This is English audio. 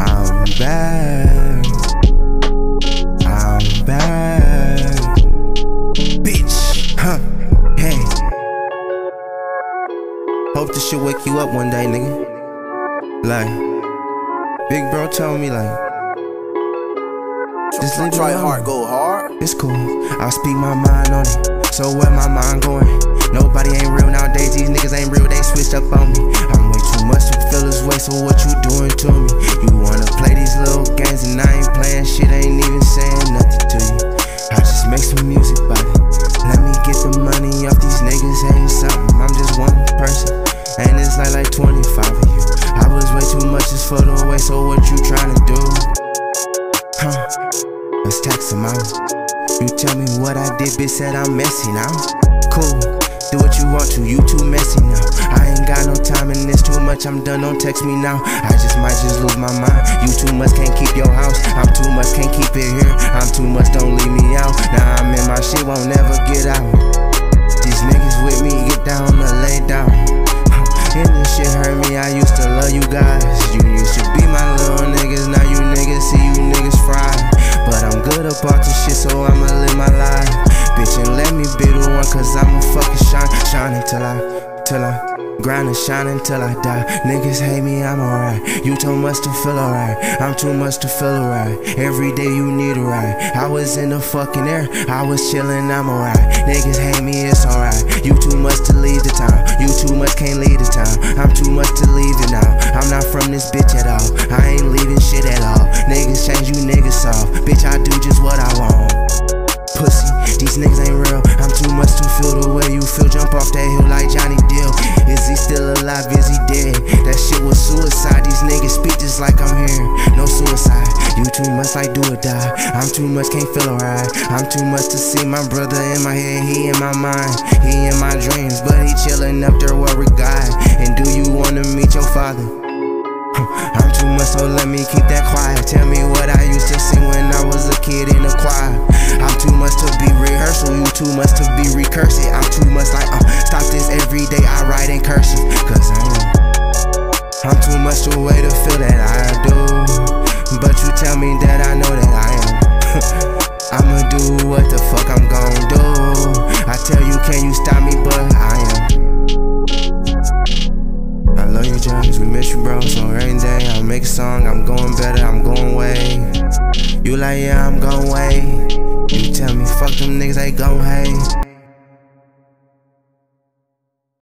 I'm back. I'm back. Bitch, huh? Hey. Hope this shit wake you up one day, nigga. Like, big bro told me, like, just leave Try hard, go hard. It's cool, I speak my mind on it. So where my mind going? Nobody make some music, buddy. Let me get the money off these niggas, ain't something. I'm just one person, and it's like like 25 of you. I was way too much just for the way, so what you trying to do? Huh? Let's tax them out. You tell me what I did, bitch said I'm messy now. Cool, do what you want to, you too messy now. I ain't got no time and it's too much, I'm done, don't text me now. I just might just lose my mind. You too much, can't keep your house. I'm too much, can't keep it here. I'm too much, don't leave me out. Now I'm in my shit, won't never get out. These niggas with me, get down or lay down. And this shit hurt me, I used to love you guys. You used to be my little niggas, now you niggas see you niggas fried. But I'm good about this shit, so I'ma live my life. Bitch, and let me be cause I'ma fucking shine, shine until I, till I. Grind and shine until I die. Niggas hate me, I'm alright. You too much to feel alright. I'm too much to feel alright. Every day you need a ride. I was in the fucking air. I was chillin', I'm alright. Niggas hate me, it's alright. You too much to leave the town. You too much can't leave the town. I'm too much to leave it now. I'm not from this bitch just like I'm here. No suicide. You too much like do or die. I'm too much, can't feel alright. I'm too much to see my brother in my head. He in my mind. He in my dreams. But he chillin' up there where we God. And do you wanna meet your father? I'm too much, so let me keep that quiet. Tell me what I used to sing when I was a kid in the choir. I'm too much to be rehearsal, you too much to be recursive. I'm too much like, uh, stop this every day, I write in cursive. Cause I am. Much to way to feel that I do. But you tell me that I know that I am. I'ma do what the fuck I'm gon' do. I tell you, can you stop me? But I am. I love you, James. We miss you, bro. So every day I make a song, I'm going better, I'm going way. You like, yeah, I'm going way. You tell me, fuck them niggas, they gon' hate.